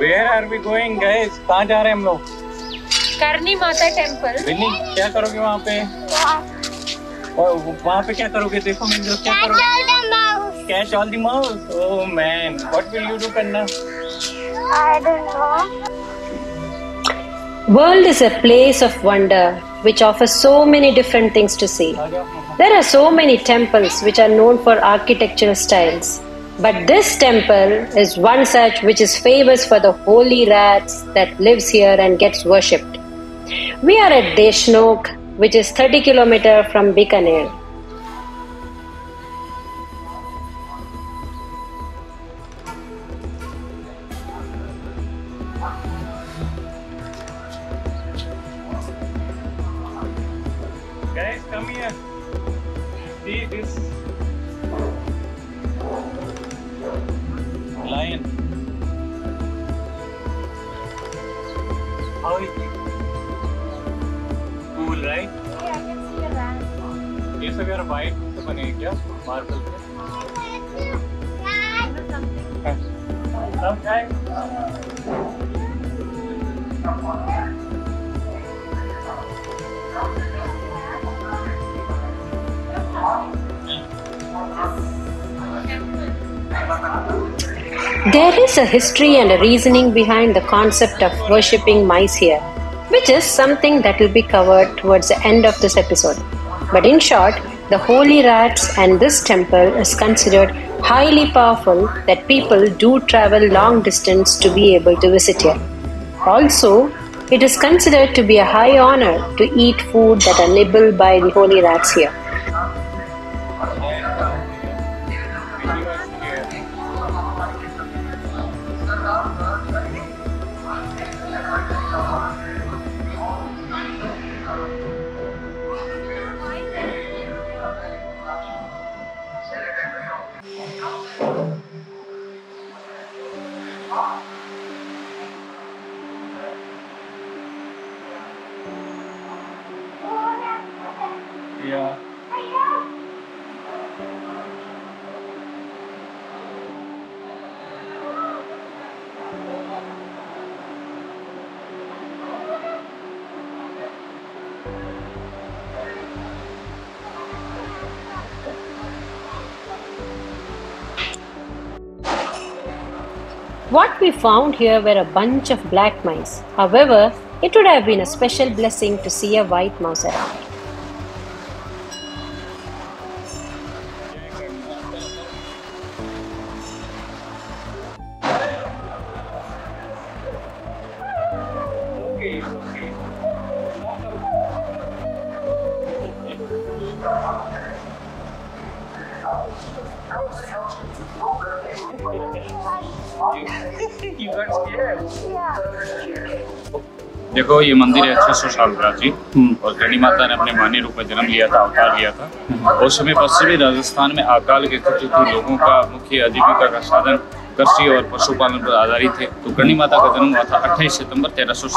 Where are we going, guys? कहाँ जा रहे हैं हम लोग करनी माता टेंपल बिन्नी क्या करोगे वहाँ पे और वहाँ पे क्या करोगे देखो मैं क्या करोगे catch all the mouse oh man what will you do करना I don't know. World is a place of wonder which offers so many different things to see. There are so many temples which are known for architectural styles. But this temple is one such which is famous for the holy rats that lives here and gets worshipped. We are at Deshnok, which is 30 km from Bikaner. Guys, come here. See this lion. How is it? Cool, right? Yeah, I can see a rat. ये सब यार white से बने हैं क्या marble से सब guys. There is a history and a reasoning behind the concept of worshipping mice here, which is something that will be covered towards the end of this episode. But in short, the holy rats and this temple is considered highly powerful that people do travel long distance to be able to visit here. Also, it is considered to be a high honor to eat food that are nibbled by the holy rats here. What we found here were a bunch of black mice. However, it would have been a special blessing to see a white mouse around. Okay. देखो, ये मंदिर है 600 साल प्राचीन, और गणी माता ने अपने मान्य रूप में जन्म लिया था, अवतार लिया था। उस समय पश्चिमी राजस्थान में अकाल के कुछ लोगों का मुख्य आजीविका का साधन कृषि और पशुपालन पर आधारित थे तो करणी माता का जन्म हुआ था 28 सितंबर तेरह सौ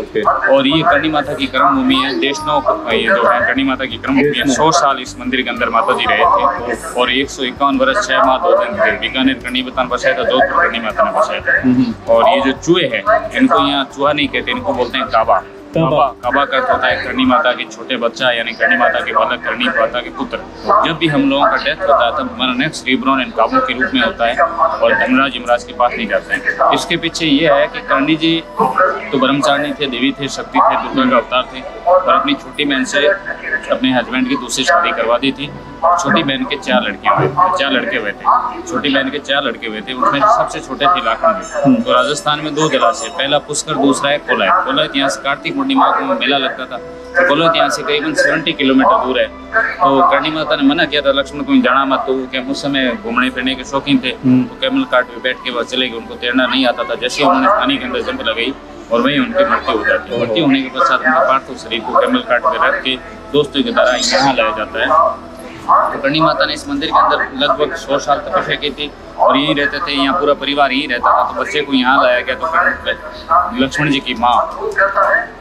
Okay. और ये करणी माता की कर्म भूमि है देशनोक ये जो है करणी माता की कर्म भूमि है सौ साल इस मंदिर के अंदर माता जी रहे थे। और एक सौ इक्यावन वर्ष छह माह दो दिन थे। बीकानेर करणी माता ने बसाया था जोधपुर करणी माता ने बसाया था। और ये जो चूहे हैं इनको यहाँ चूहा नहीं कहते इनको बोलते हैं काबा। का अर्थ होता है करणी माता के छोटे बच्चा यानी करणी माता के बालक, करणी माता के पुत्र। जब भी हम लोगों का डेथ होता है, तब हमारा नेक्स्ट रीब्रॉन इन काबों के रूप में होता है और धनराज यमराज के पास नहीं जाते हैं। इसके पीछे ये है कि करणी जी तो ब्रह्मचारिणी थे, देवी थे, शक्ति थे, दुर्गा का अवतार थे और अपनी छोटी बहन से अपने हस्बैंड की दूसरी शादी करवा दी थी। छोटी बहन के चार लड़के हुए चार लड़के हुए थे। छोटी बहन के चार लड़के हुए थे उसमें सबसे छोटे थे लाखन जी तो राजस्थान में दो जलाशय पहला पुष्कर दूसरा है कोलायत। कोलायत यहाँ से कार्तिक पूर्णिमा को मेला लगता था। तो कोलायत यहाँ से करीबन सेवेंटी किलोमीटर दूर है। तो करणी माता ने मना किया था लक्ष्मण को जाना मत। तो क्या उस समय घूमने फिरने के शौकीन थे। तो कैमल कार्ट पे बैठ के वह चले गए उनको तैरना नहीं आता था। जैसे उन्होंने पानी के अंदर जंप लगाई और वहीं उनकी मृत्यु हो जाती है। मृत्यु होने के पश्चात उनका पार्थिव शरीर को कैमल कार्ट पे रख के दोस्तों की तरह यहाँ लाया जाता है। तो करणी माता ने इस मंदिर के अंदर लगभग सौ साल तपस्या की थी और यहीं रहते थे, यहाँ पूरा परिवार यहीं रहता था। तो बच्चे को यहाँ लाया गया तो लक्ष्मण जी की माँ,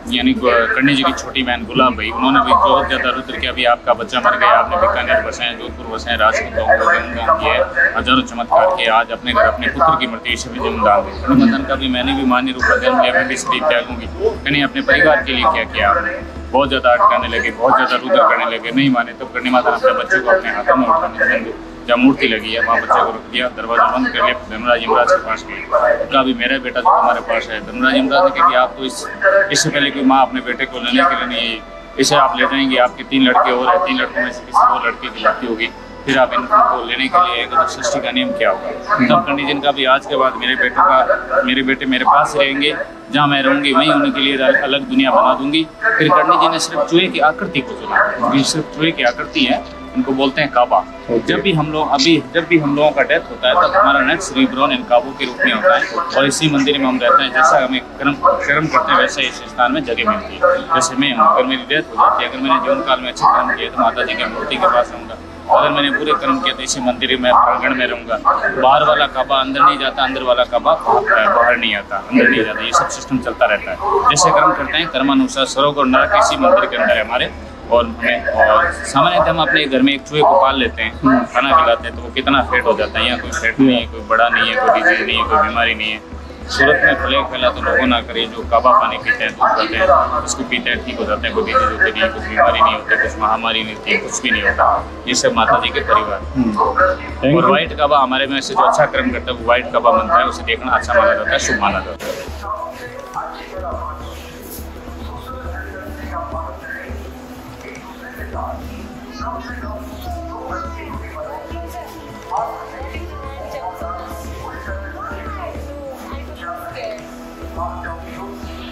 यानी कर्णी जी की छोटी बहन गुलाब भाई, उन्होंने भी बहुत ज़्यादा रुद्र किया। अभी आपका बच्चा मर गया, आपने बीकानेर बसाए जोधपुर बसाए राजपूत लोगों को जन्मदान किया है, हज़ारों चमत्कार किए। आज अपने घर अपने पुत्र की मृत्यु से भी जन्मदान दिया। हनुमंथन का भी मैंने भी मान्य रूप में जन्म लिया, मैं भी शरीर त्यागूँगी कहीं अपने परिवार के लिए क्या किया। आपने बहुत ज़्यादा अटकाने लगे, बहुत ज़्यादा रुद्र करने लगे। नहीं माने तो करने माता अपने बच्चे को अपने हाथों में उठाने जहाँ मूर्ति लगी है, वहाँ बच्चे को रख दिया, दरवाज़ा बंद कर लिया, धर्मराज यमराज के पास गए। उनका भी मेरा बेटा जो हमारे पास है, धर्मराज यमराज ने कहा आप तो इस, इससे पहले कोई माँ अपने बेटे को लेने के लिए नहीं इसे आप ले जाएँगे, आपके तीन लड़के और हैं, तीन लड़कों में से किसी और लड़के की होगी। फिर आप इनको लेने के लिए एक सृष्टि का नियम क्या होगा? तब कंडीजन का भी आज के बाद मेरे बेटों का मेरे बेटे मेरे पास रहेंगे जहाँ मैं रहूँगी वहीं उनके लिए अलग दुनिया बना दूँगी। फिर कर्णी जी ने सिर्फ़ चूहे की आकृति को चुना सिर्फ़ चूहे की आकृति है इनको बोलते हैं काबा। जब भी हम लोग अभी जब भी हम लोगों का डेथ होता है तब हमारा नेक्स्ट रिब्रॉन इन काबू के रूप में होता है और इसी मंदिर में हम रहते हैं जैसा हमें कर्म कर्म करते हैं वैसे इस स्थान में जगह मिलती है। जैसे मैं हूँ अगर मेरी डेथ हो जाती है अगर मैंने जीवन काल में अच्छे कर्म किए तो माता जी की मूर्ति के पास रहूँगा अगर मैंने पूरे कर्म किया तो इसी मंदिर में, प्रांगण में रहूँगा। बाहर वाला काबा अंदर नहीं जाता, अंदर वाला काबा बाहर नहीं आता, अंदर नहीं जाता। ये सब सिस्टम चलता रहता है। जैसे कर्म करते हैं, कर्मानुसार स्वर्ग और नरक इसी मंदिर के अंदर है हमारे। और हमें, और सामान्यतः हम अपने घर में एक चूहे को पाल लेते हैं, खाना खिलाते हैं तो वो कितना फेट हो जाता है? यहाँ कोई फेट नहीं है, कोई बड़ा नहीं है, कोई डिज़ीज़ नहीं है, कोई बीमारी नहीं है। सूरत में फले फैला तो लोगों ना करें जो काबा पानी पीते हैं दूध खाते हैं उसको पीते हैं ठीक हो जाते हैं कोई डिज़ीज़ होती नहीं कुछ बीमारी नहीं होती कुछ महामारी नहीं होती कुछ भी नहीं होता। ये सब माता जी के परिवार। और व्हाइट काबा हमारे में से जो अच्छा कर्म करता है वो व्हाइट काबा बनता है उसे देखना अच्छा माना जाता है शुभ माना जाता है।